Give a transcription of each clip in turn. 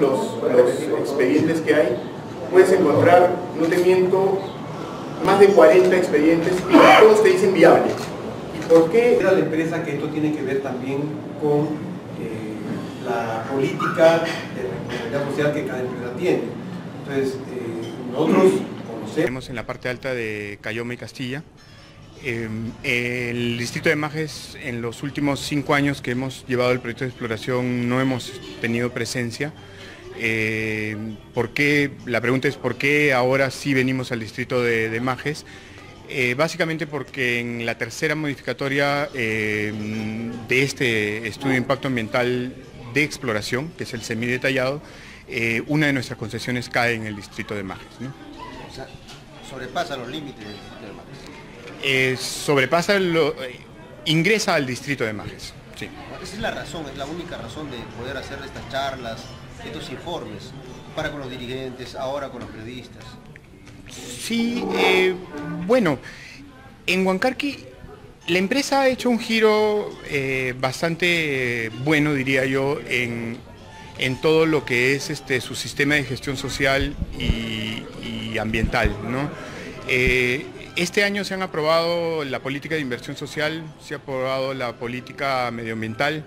Los, los expedientes que hay, puedes encontrar, no te miento, más de 40 expedientes y todos te dicen viable. ¿Y por qué? Era la empresa que esto tiene que ver también con eh, la política de responsabilidad social que cada empresa tiene. Entonces, eh, nosotros conocemos... Tenemos en la parte alta de Cayoma y Castilla. Eh, el distrito de Majes en los últimos cinco años que hemos llevado el proyecto de exploración no hemos tenido presencia. Eh, ¿por qué? La pregunta es por qué ahora sí venimos al distrito de, Majes. Eh, básicamente porque en la tercera modificatoria eh, de este estudio de impacto ambiental de exploración, que es el semidetallado, una de nuestras concesiones cae en el distrito de Majes. O sea, sobrepasa los límites del distrito de Majes. sobrepasa, lo, ingresa al distrito de Majes. Sí. Esa es la razón, es la única razón de poder hacer estas charlas, estos informes, para con los dirigentes, ahora con los periodistas. Sí, eh, bueno, en Huancarqui la empresa ha hecho un giro eh, bastante bueno, diría yo, en, todo lo que es este, su sistema de gestión social y, ambiental. Eh, este año se han aprobado la política de inversión social, se ha aprobado la política medioambiental,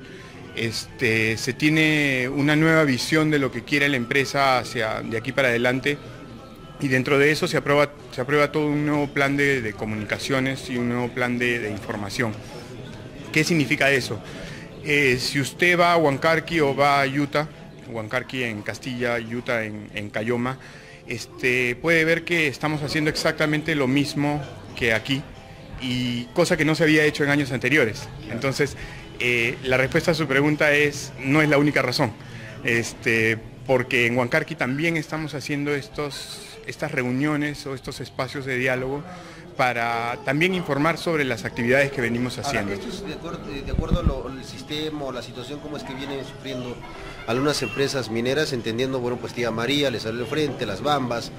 este, se tiene una nueva visión de lo que quiere la empresa hacia de aquí para adelante y dentro de eso se aprueba, se aprueba todo un nuevo plan de, comunicaciones y un nuevo plan de, información. ¿Qué significa eso? Eh, si usted va a Huancarqui o va a Utah, Huancarqui en Castilla, Utah en, en Cayoma, este, puede ver que estamos haciendo exactamente lo mismo que aquí y cosa que no se había hecho en años anteriores. Entonces, eh, la respuesta a su pregunta es, no es la única razón, este, porque en Huancarqui también estamos haciendo estos, estas reuniones o estos espacios de diálogo para también informar sobre las actividades que venimos haciendo. esto es de acuerdo, al sistema o la situación, cómo es que vienen sufriendo algunas empresas mineras, entendiendo, bueno, pues tía María le salió frente, las bambas,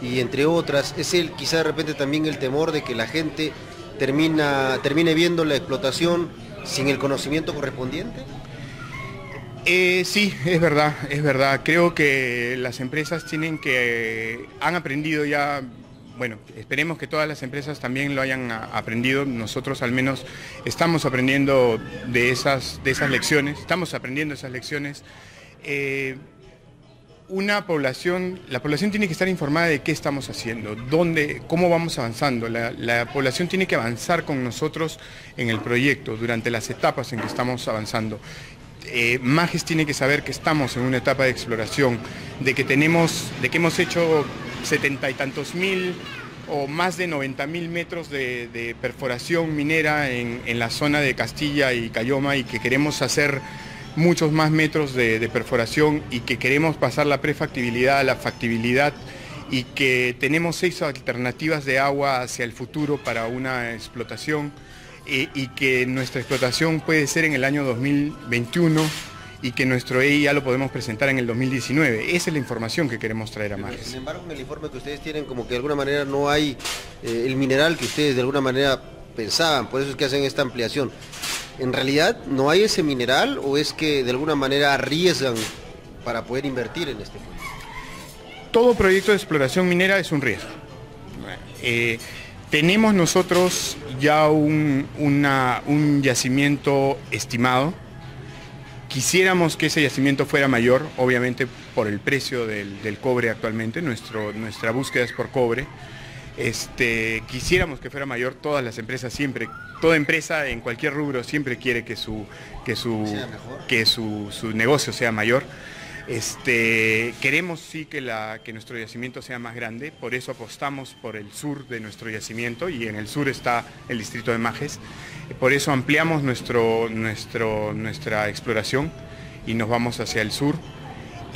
y entre otras, es el quizá de repente también el temor de que la gente termina, termine viendo la explotación sin el conocimiento correspondiente. Eh, sí, es verdad, es verdad. Creo que las empresas tienen que, han aprendido ya bueno, esperemos que todas las empresas también lo hayan aprendido. Nosotros al menos estamos aprendiendo de esas, de esas lecciones, estamos aprendiendo esas lecciones. Eh, una población, la población tiene que estar informada de qué estamos haciendo, dónde, cómo vamos avanzando. La, población tiene que avanzar con nosotros en el proyecto durante las etapas en que estamos avanzando. Eh, Mages tiene que saber que estamos en una etapa de exploración, de que tenemos, de que hemos hecho setenta y tantos mil o más de 90 mil metros de, perforación minera en, la zona de Castilla y Cayoma y que queremos hacer muchos más metros de, perforación y que queremos pasar la prefactibilidad a la factibilidad y que tenemos seis alternativas de agua hacia el futuro para una explotación y, y que nuestra explotación puede ser en el año 2021 y que nuestro EI ya lo podemos presentar en el 2019. Esa es la información que queremos traer a más. Sin embargo, en el informe que ustedes tienen, como que de alguna manera no hay eh, el mineral que ustedes de alguna manera pensaban, por eso es que hacen esta ampliación. ¿En realidad no hay ese mineral o es que de alguna manera arriesgan para poder invertir en este proyecto? Todo proyecto de exploración minera es un riesgo. Eh, tenemos nosotros ya un, un yacimiento estimado, Quisiéramos que ese yacimiento fuera mayor, obviamente por el precio del, cobre actualmente, Nuestro, nuestra búsqueda es por cobre. Este, quisiéramos que fuera mayor, todas las empresas siempre, toda empresa en cualquier rubro siempre quiere que su, que su, que su, su negocio sea mayor. Este, queremos sí que, la, que nuestro yacimiento sea más grande, por eso apostamos por el sur de nuestro yacimiento y en el sur está el distrito de Majes. Por eso ampliamos nuestro, nuestro, nuestra exploración y nos vamos hacia el sur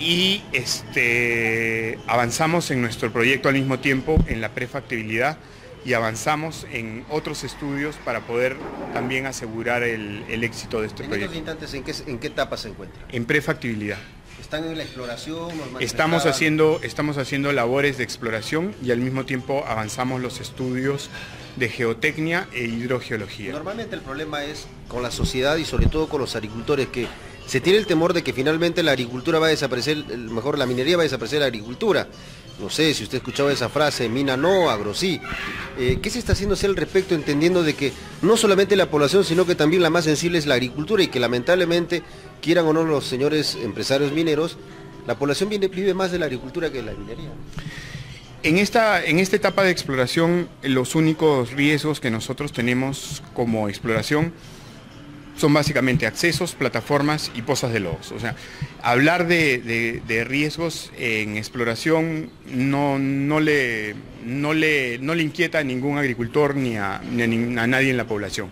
y este, avanzamos en nuestro proyecto al mismo tiempo en la prefactibilidad y avanzamos en otros estudios para poder también asegurar el, éxito de este proyecto. ¿en qué, ¿en qué etapa se encuentra? En prefactibilidad. ¿Están en la exploración? Estamos haciendo, estamos haciendo labores de exploración y al mismo tiempo avanzamos los estudios de geotecnia e hidrogeología. Normalmente el problema es con la sociedad y sobre todo con los agricultores que se tiene el temor de que finalmente la agricultura va a desaparecer, mejor la minería va a desaparecer la agricultura. No sé si usted escuchaba esa frase, mina no, agro sí. Eh, ¿Qué se está haciendo al respecto, entendiendo de que no solamente la población, sino que también la más sensible es la agricultura y que lamentablemente, quieran o no los señores empresarios mineros, la población vive más de la agricultura que de la minería? En esta, en esta etapa de exploración, los únicos riesgos que nosotros tenemos como exploración son básicamente accesos, plataformas y pozas de lodos. O sea, hablar de, riesgos en exploración no, no, le, no, le, no le inquieta a ningún agricultor ni a, nadie en la población.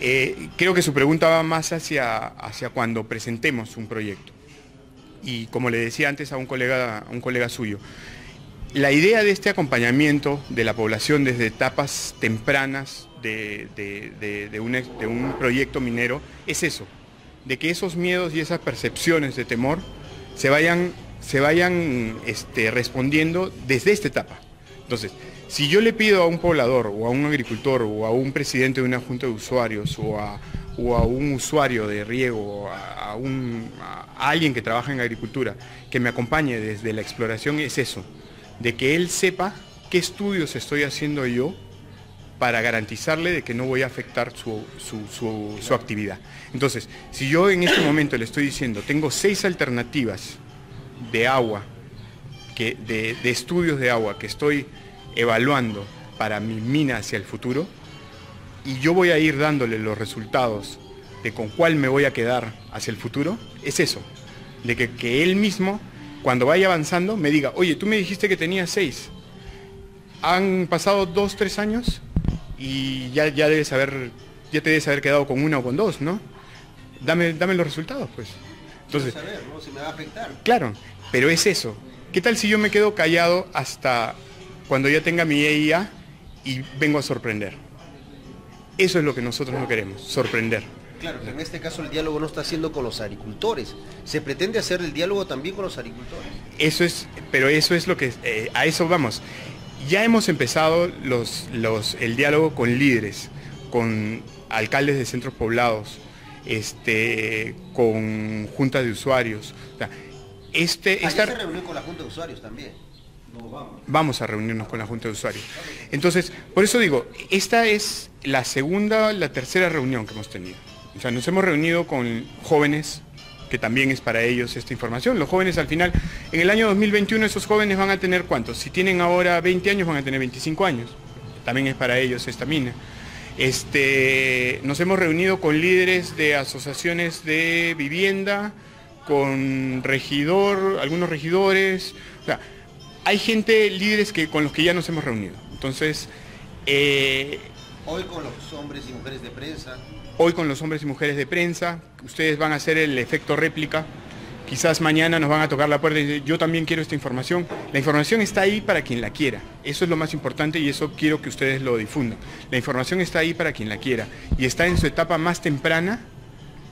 Eh, creo que su pregunta va más hacia, hacia cuando presentemos un proyecto. Y como le decía antes a un colega, a un colega suyo, la idea de este acompañamiento de la población desde etapas tempranas de, un, proyecto minero es eso, de que esos miedos y esas percepciones de temor se vayan, este, respondiendo desde esta etapa. Entonces, si yo le pido a un poblador o a un agricultor o a un presidente de una junta de usuarios o a, un usuario de riego, a, a alguien que trabaja en agricultura, que me acompañe desde la exploración, es eso, de que él sepa qué estudios estoy haciendo yo para garantizarle de que no voy a afectar su, actividad. Entonces, si yo en este momento le estoy diciendo, tengo seis alternativas de agua, que, de, de estudios de agua que estoy evaluando para mi mina hacia el futuro, y yo voy a ir dándole los resultados de con cuál me voy a quedar hacia el futuro, es eso, de que, que él mismo cuando vaya avanzando, me diga, oye, tú me dijiste que tenía seis. Han pasado dos, tres años y ya, ya debes haber, ya te debes haber quedado con una o con dos, ¿no? Dame, dame los resultados, pues. Entonces, saber, ¿no? Si me va a afectar. Claro, pero es eso. ¿Qué tal si yo me quedo callado hasta cuando ya tenga mi EIA y vengo a sorprender? Eso es lo que nosotros no queremos, sorprender. Claro, en este caso el diálogo no está haciendo con los agricultores. Se pretende hacer el diálogo también con los agricultores. Eso es, pero eso es lo que, eh, a eso vamos. Ya hemos empezado los, los, el diálogo con líderes, con alcaldes de centros poblados, este, con juntas de usuarios. este, esta... se reunió con la junta de usuarios también. vamos. vamos a reunirnos con la junta de usuarios. Entonces, por eso digo, esta es la segunda, la tercera reunión que hemos tenido. O sea, nos hemos reunido con jóvenes, que también es para ellos esta información. Los jóvenes al final, en el año 2021 esos jóvenes van a tener cuántos? Si tienen ahora 20 años van a tener 25 años. También es para ellos esta mina. Este, nos hemos reunido con líderes de asociaciones de vivienda, con regidor, algunos regidores. O sea, hay gente, líderes que, con los que ya nos hemos reunido. Entonces, eh, Hoy con los hombres y mujeres de prensa. Hoy con los hombres y mujeres de prensa. Ustedes van a hacer el efecto réplica. Quizás mañana nos van a tocar la puerta y decir, yo también quiero esta información. La información está ahí para quien la quiera. Eso es lo más importante y eso quiero que ustedes lo difundan. La información está ahí para quien la quiera. Y está en su etapa más temprana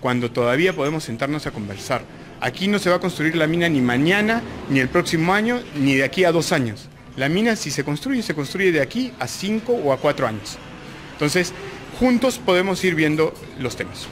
cuando todavía podemos sentarnos a conversar. Aquí no se va a construir la mina ni mañana, ni el próximo año, ni de aquí a dos años. La mina si se construye, se construye de aquí a cinco o a cuatro años. Entonces, juntos podemos ir viendo los temas.